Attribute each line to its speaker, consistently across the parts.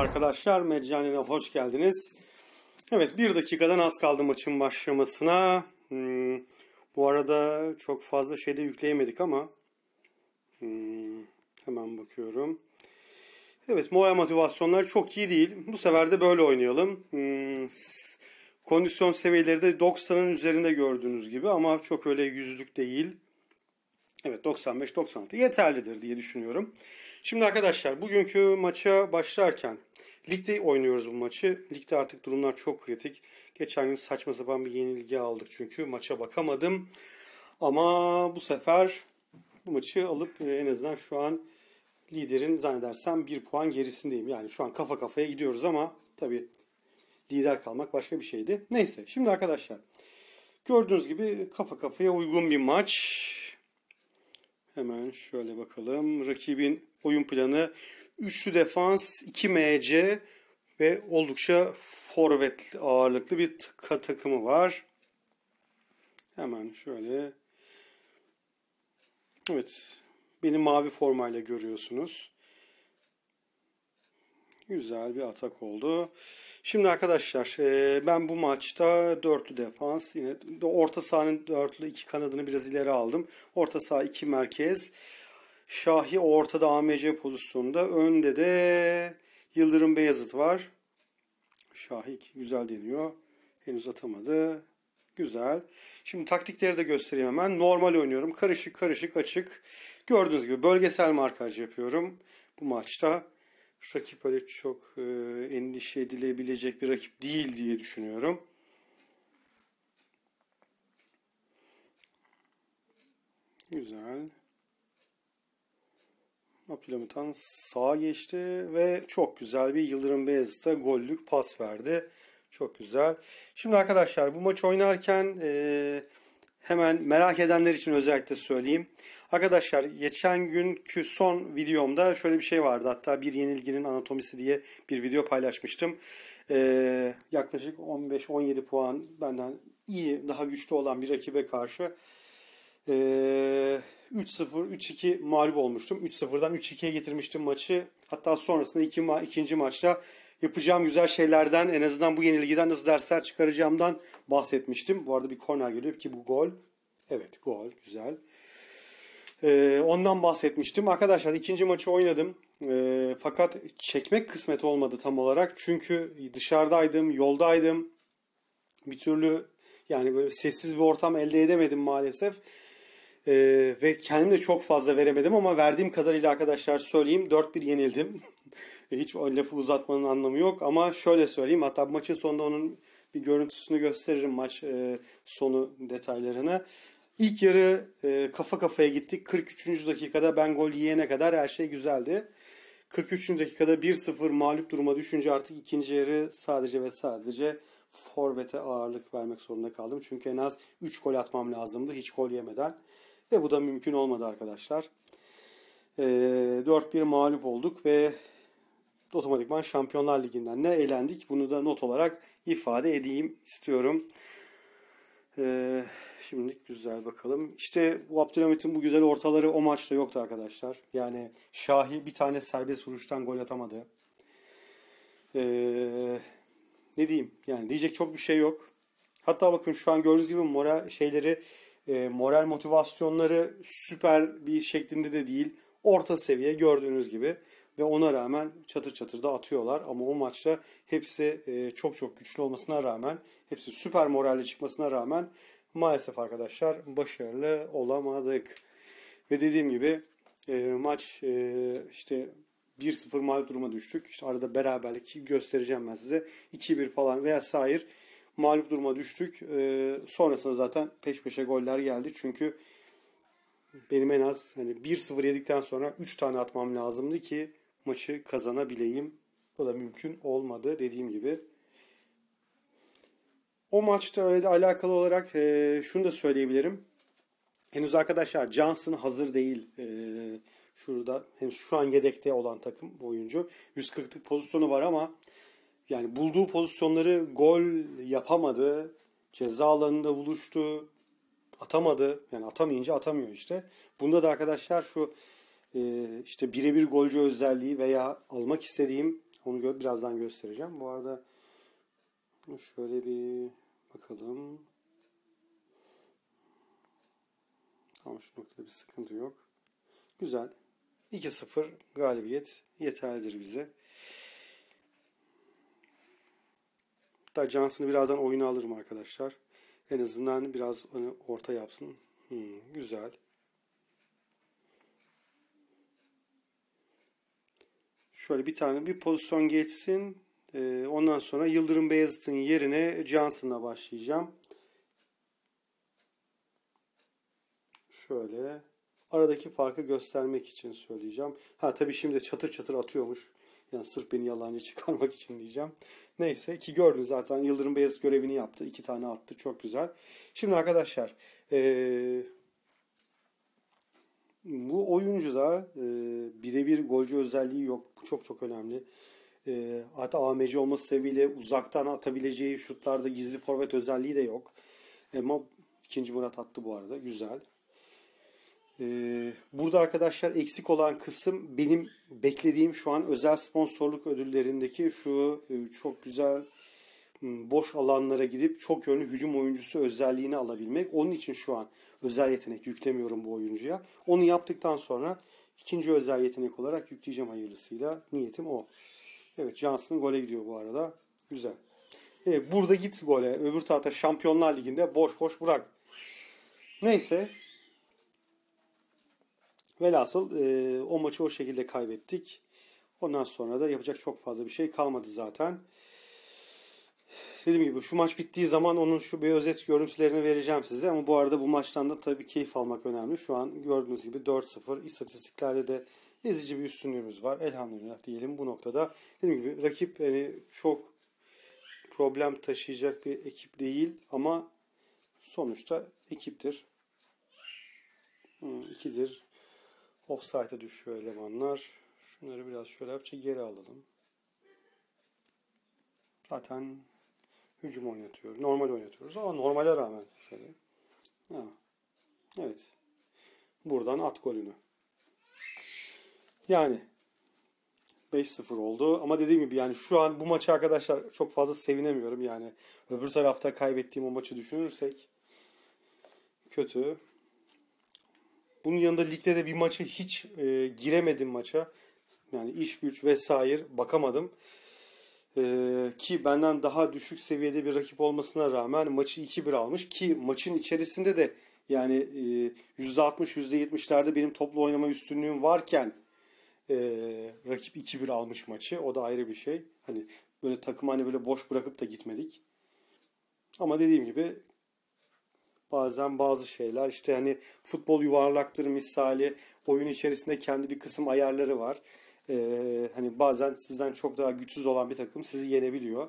Speaker 1: arkadaşlar. Meccanine hoş geldiniz. Evet bir dakikadan az kaldı maçın başlamasına. Hmm, bu arada çok fazla şeyde yükleyemedik ama hmm, hemen bakıyorum. Evet moral motivasyonlar çok iyi değil. Bu sefer de böyle oynayalım. Hmm, kondisyon seviyeleri de 90'ın üzerinde gördüğünüz gibi ama çok öyle yüzlük değil. Evet 95-96 yeterlidir diye düşünüyorum. Şimdi arkadaşlar bugünkü maça başlarken ligde oynuyoruz bu maçı. Ligde artık durumlar çok kritik. Geçen gün saçma sapan bir yenilgi aldık çünkü maça bakamadım. Ama bu sefer bu maçı alıp e, en azından şu an liderin zannedersem bir puan gerisindeyim. Yani şu an kafa kafaya gidiyoruz ama tabii lider kalmak başka bir şeydi. Neyse şimdi arkadaşlar gördüğünz gibi kafa kafaya uygun bir maç. Hemen şöyle bakalım. Rakibin oyun planı üçlü defans, 2 MC ve oldukça forvet ağırlıklı bir takımı var. Hemen şöyle. Evet. Benim mavi formayla görüyorsunuz. Güzel bir atak oldu. Şimdi arkadaşlar e, ben bu maçta dörtlü defans yine orta sahanın dörtlü iki kanadını biraz ileri aldım. Orta saha iki merkez. Şahi ortada AMC pozisyonunda. Önde de Yıldırım Beyazıt var. Şahi güzel deniyor. Henüz atamadı. Güzel. Şimdi taktikleri de göstereyim hemen. Normal oynuyorum. Karışık karışık açık. Gördüğünüz gibi bölgesel markaj yapıyorum. Bu maçta rakip öyle çok e, endişe edilebilecek bir rakip değil diye düşünüyorum. Güzel. Abdülhamit'an sağa geçti ve çok güzel bir Yıldırım Beyazıt'a gollük pas verdi. Çok güzel. Şimdi arkadaşlar bu maç oynarken e, hemen merak edenler için özellikle söyleyeyim. Arkadaşlar geçen günkü son videomda şöyle bir şey vardı. Hatta bir yenilginin anatomisi diye bir video paylaşmıştım. E, yaklaşık 15-17 puan benden iyi, daha güçlü olan bir rakibe karşı e, 3-0, 3-2 mağlup olmuştum. 3-0'dan 3-2'ye getirmiştim maçı. Hatta sonrasında iki ma- ikinci maçta yapacağım güzel şeylerden en azından bu yenilgiden nasıl dersler çıkaracağımdan bahsetmiştim. Bu arada bir korner geliyor ki bu gol. Evet gol güzel. Ee, ondan bahsetmiştim. Arkadaşlar ikinci maçı oynadım. Ee, fakat çekmek kısmet olmadı tam olarak. Çünkü dışarıdaydım, yoldaydım. Bir türlü yani böyle sessiz bir ortam elde edemedim maalesef. Ee, ve kendim de çok fazla veremedim ama verdiğim kadarıyla arkadaşlar söyleyeyim 4-1 yenildim. Hiç o lafı uzatmanın anlamı yok ama şöyle söyleyeyim hatta maçın sonunda onun bir görüntüsünü gösteririm maç e, sonu detaylarını. İlk yarı e, kafa kafaya gittik. 43. dakikada ben gol yiyene kadar her şey güzeldi. 43. dakikada 1-0 mağlup duruma düşünce artık ikinci yarı sadece ve sadece forvete ağırlık vermek zorunda kaldım. Çünkü en az 3 gol atmam lazımdı hiç gol yemeden. Ve bu da mümkün olmadı arkadaşlar. E, 4-1 mağlup olduk ve otomatikman Şampiyonlar Ligi'nden ne eğlendik. Bunu da not olarak ifade edeyim istiyorum. Ee, şimdi güzel bakalım. İşte bu Abdülhamit'in bu güzel ortaları o maçta yoktu arkadaşlar. Yani Şahi bir tane serbest vuruştan gol atamadı. Ee, ne diyeyim? Yani diyecek çok bir şey yok. Hatta bakın şu an gördüğünüz gibi moral şeyleri e, moral motivasyonları süper bir şeklinde de değil. Orta seviye gördüğünüz gibi ve ona rağmen çatır çatır da atıyorlar. Ama o maçta hepsi e, çok çok güçlü olmasına rağmen, hepsi süper moralli çıkmasına rağmen maalesef arkadaşlar başarılı olamadık. Ve dediğim gibi e, maç e, işte 1-0 mağlup duruma düştük. İşte arada beraberlik göstereceğim ben size. 2-1 falan veya sair mağlup duruma düştük. E, sonrasında zaten peş peşe goller geldi. Çünkü benim en az hani 1-0 yedikten sonra 3 tane atmam lazımdı ki maçı kazanabileyim. O da mümkün olmadı dediğim gibi. O maçta alakalı olarak e, şunu da söyleyebilirim. Henüz arkadaşlar Johnson hazır değil. E, şurada henüz şu an yedekte olan takım bu oyuncu. 140'lık pozisyonu var ama yani bulduğu pozisyonları gol yapamadı. Ceza alanında buluştu. Atamadı. Yani atamayınca atamıyor işte. Bunda da arkadaşlar şu e, işte birebir golcü özelliği veya almak istediğim Onu gö- birazdan göstereceğim. Bu arada şöyle bir bakalım. Ama şu noktada bir sıkıntı yok. Güzel. 2-0 galibiyet yeterlidir bize. Hatta Johnson'ı birazdan oyuna alırım arkadaşlar. En azından biraz hani orta yapsın. Hmm, güzel. Şöyle bir tane bir pozisyon geçsin. Ee, ondan sonra Yıldırım Beyazıt'ın yerine Johnson'la başlayacağım. Şöyle aradaki farkı göstermek için söyleyeceğim. Ha tabii şimdi çatır çatır atıyormuş. Yani sırf beni yalancı çıkarmak için diyeceğim. Neyse ki gördün zaten Yıldırım Beyazıt görevini yaptı. iki tane attı. Çok güzel. Şimdi arkadaşlar ee, bu oyuncuda e, birebir golcü özelliği yok. Bu çok çok önemli. E, hatta AMC olması sebebiyle uzaktan atabileceği şutlarda gizli forvet özelliği de yok. Ama ikinci Murat attı bu arada. Güzel. Ee, burada arkadaşlar eksik olan kısım benim beklediğim şu an özel sponsorluk ödüllerindeki şu e, çok güzel boş alanlara gidip çok yönlü hücum oyuncusu özelliğini alabilmek. Onun için şu an özel yetenek yüklemiyorum bu oyuncuya. Onu yaptıktan sonra ikinci özel yetenek olarak yükleyeceğim hayırlısıyla. Niyetim o. Evet Johnson gole gidiyor bu arada. Güzel. Evet, burada git gole. Öbür tarafta Şampiyonlar Ligi'nde boş boş bırak. Neyse Velhasıl e, o maçı o şekilde kaybettik. Ondan sonra da yapacak çok fazla bir şey kalmadı zaten. Dediğim gibi şu maç bittiği zaman onun şu bir özet görüntülerini vereceğim size. Ama bu arada bu maçtan da tabii keyif almak önemli. Şu an gördüğünüz gibi 4-0. İstatistiklerde de ezici bir üstünlüğümüz var. Elhamdülillah diyelim bu noktada. Dediğim gibi rakip yani çok problem taşıyacak bir ekip değil ama sonuçta ekiptir. Hmm. Offside'a düşüyor elemanlar. Şunları biraz şöyle yapça geri alalım. Zaten hücum oynatıyoruz. Normal oynatıyoruz ama normale rağmen şöyle. Ha. Evet. Buradan at golünü. Yani 5-0 oldu. Ama dediğim gibi yani şu an bu maçı arkadaşlar çok fazla sevinemiyorum. Yani öbür tarafta kaybettiğim o maçı düşünürsek kötü. Bunun yanında ligde de bir maçı hiç e, giremedim maça. Yani iş güç vesaire bakamadım. E, ki benden daha düşük seviyede bir rakip olmasına rağmen maçı 2-1 almış. Ki maçın içerisinde de yani e, %60 %70'lerde benim toplu oynama üstünlüğüm varken e, rakip 2-1 almış maçı. O da ayrı bir şey. Hani böyle takım hani böyle boş bırakıp da gitmedik. Ama dediğim gibi bazen bazı şeyler işte hani futbol yuvarlaktır misali oyun içerisinde kendi bir kısım ayarları var. Ee, hani bazen sizden çok daha güçsüz olan bir takım sizi yenebiliyor.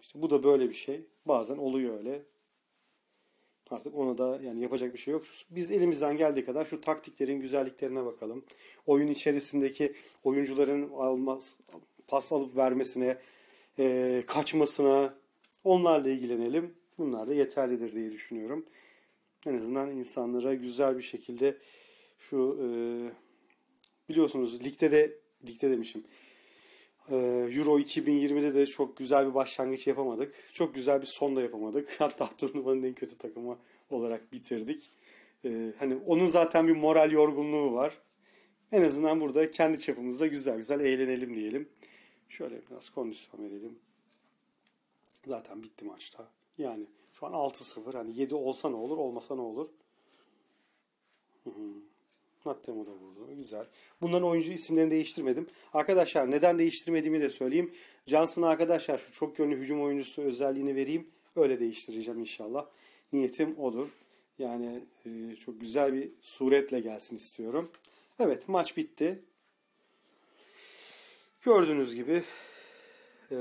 Speaker 1: İşte bu da böyle bir şey. Bazen oluyor öyle. Artık ona da yani yapacak bir şey yok. Biz elimizden geldiği kadar şu taktiklerin güzelliklerine bakalım. Oyun içerisindeki oyuncuların almaz, pas alıp vermesine, e, kaçmasına onlarla ilgilenelim. Bunlar da yeterlidir diye düşünüyorum. En azından insanlara güzel bir şekilde şu e, biliyorsunuz ligde de ligde demişim. E, Euro 2020'de de çok güzel bir başlangıç yapamadık. Çok güzel bir son da yapamadık. Hatta turnuvanın en kötü takımı olarak bitirdik. E, hani onun zaten bir moral yorgunluğu var. En azından burada kendi çapımızda güzel güzel eğlenelim diyelim. Şöyle biraz kondisyon verelim. Zaten bitti maçta. Yani şu an 6-0. Hani 7 olsa ne olur, olmasa ne olur? Hı da vurdu. Güzel. Bunların oyuncu isimlerini değiştirmedim. Arkadaşlar neden değiştirmediğimi de söyleyeyim. Johnson arkadaşlar şu çok yönlü hücum oyuncusu özelliğini vereyim. Öyle değiştireceğim inşallah. Niyetim odur. Yani e, çok güzel bir suretle gelsin istiyorum. Evet maç bitti. Gördüğünüz gibi eee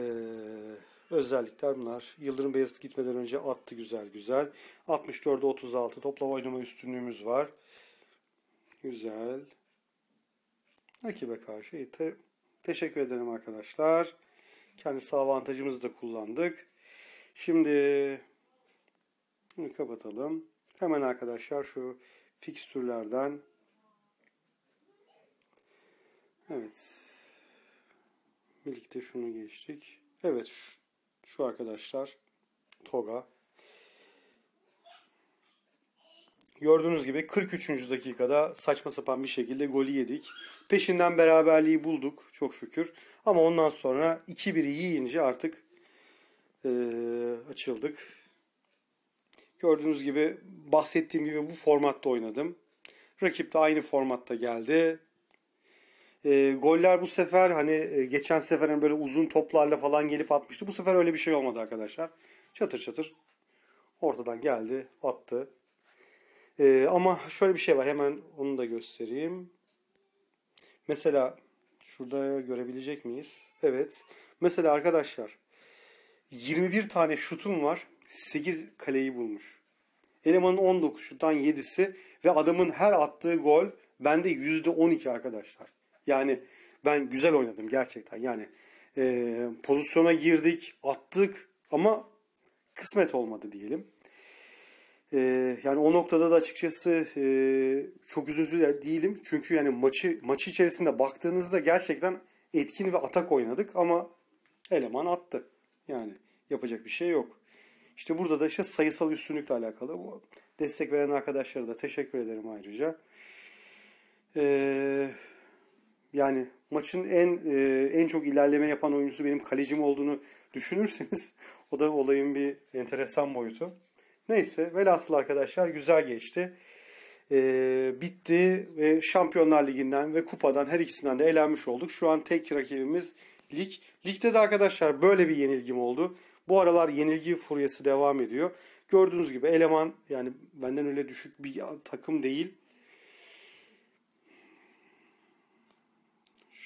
Speaker 1: özellikler bunlar. Yıldırım Beyazıt gitmeden önce attı güzel güzel. 64'e 36 topla oynama üstünlüğümüz var. Güzel. Rakibe karşı te teşekkür ederim arkadaşlar. Kendi avantajımızı da kullandık. Şimdi bunu kapatalım. Hemen arkadaşlar şu fikstürlerden Evet. Birlikte şunu geçtik. Evet şu, arkadaşlar Toga. Gördüğünüz gibi 43. dakikada saçma sapan bir şekilde golü yedik. Peşinden beraberliği bulduk çok şükür. Ama ondan sonra 2-1'i yiyince artık e, açıldık. Gördüğünüz gibi bahsettiğim gibi bu formatta oynadım. Rakip de aynı formatta geldi. E, goller bu sefer hani e, geçen sefer hani böyle uzun toplarla falan gelip atmıştı. Bu sefer öyle bir şey olmadı arkadaşlar. Çatır çatır ortadan geldi, attı. E, ama şöyle bir şey var. Hemen onu da göstereyim. Mesela şurada görebilecek miyiz? Evet. Mesela arkadaşlar 21 tane şutum var. 8 kaleyi bulmuş. Elemanın 19 şuttan 7'si ve adamın her attığı gol bende %12 arkadaşlar. Yani ben güzel oynadım gerçekten. Yani e, pozisyona girdik, attık ama kısmet olmadı diyelim. E, yani o noktada da açıkçası e, çok üzüntülü değilim. Çünkü yani maçı maçı içerisinde baktığınızda gerçekten etkin ve atak oynadık ama eleman attı. Yani yapacak bir şey yok. İşte burada da işte sayısal üstünlükle alakalı. Bu destek veren arkadaşlara da teşekkür ederim ayrıca. Ee, yani maçın en e, en çok ilerleme yapan oyuncusu benim kalecim olduğunu düşünürseniz o da olayın bir enteresan boyutu. Neyse velhasıl arkadaşlar güzel geçti. Ee, bitti ve Şampiyonlar Ligi'nden ve kupadan her ikisinden de elenmiş olduk. Şu an tek rakibimiz lig. Ligde de arkadaşlar böyle bir yenilgim oldu. Bu aralar yenilgi furyası devam ediyor. Gördüğünüz gibi eleman yani benden öyle düşük bir takım değil.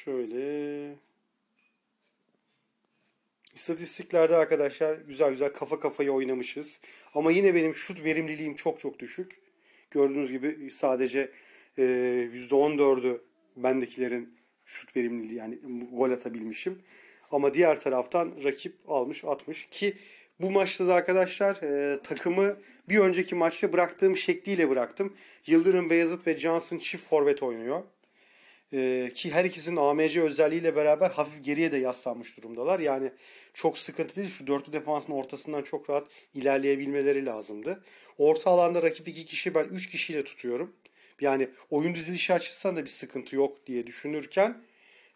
Speaker 1: Şöyle İstatistiklerde arkadaşlar güzel güzel kafa kafaya oynamışız. Ama yine benim şut verimliliğim çok çok düşük. Gördüğünüz gibi sadece e, %14'ü bendekilerin şut verimliliği yani gol atabilmişim. Ama diğer taraftan rakip almış atmış ki bu maçta da arkadaşlar e, takımı bir önceki maçta bıraktığım şekliyle bıraktım. Yıldırım Beyazıt ve Johnson çift forvet oynuyor. E, ki her ikisinin AMC özelliğiyle beraber hafif geriye de yaslanmış durumdalar. Yani çok sıkıntı değil. Şu dörtlü defansın ortasından çok rahat ilerleyebilmeleri lazımdı. Orta alanda rakip iki kişi ben üç kişiyle tutuyorum. Yani oyun dizilişi açısından da bir sıkıntı yok diye düşünürken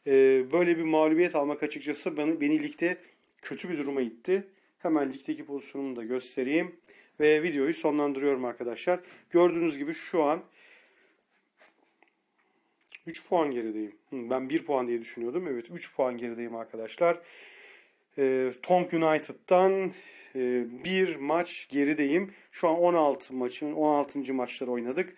Speaker 1: e, böyle bir mağlubiyet almak açıkçası beni, beni ligde kötü bir duruma itti. Hemen ligdeki pozisyonumu da göstereyim. Ve videoyu sonlandırıyorum arkadaşlar. Gördüğünüz gibi şu an 3 puan gerideyim. Ben 1 puan diye düşünüyordum. Evet 3 puan gerideyim arkadaşlar. E, Tonk United'dan e, bir maç gerideyim. Şu an 16 maçın 16. maçları oynadık.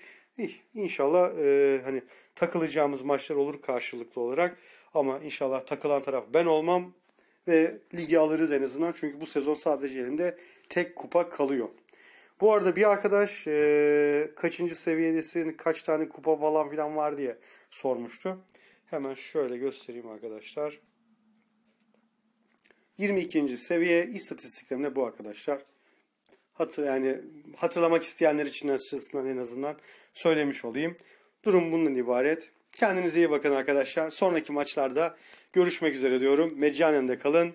Speaker 1: İnşallah e, hani takılacağımız maçlar olur karşılıklı olarak. Ama inşallah takılan taraf ben olmam ve ligi alırız en azından. Çünkü bu sezon sadece elimde tek kupa kalıyor. Bu arada bir arkadaş e, kaçıncı seviyedesin, kaç tane kupa falan filan var diye sormuştu. Hemen şöyle göstereyim arkadaşlar. 22. seviye istatistiklerimde bu arkadaşlar. Hatır, yani hatırlamak isteyenler için açısından en azından söylemiş olayım. Durum bundan ibaret. Kendinize iyi bakın arkadaşlar. Sonraki maçlarda görüşmek üzere diyorum. Meccanen kalın.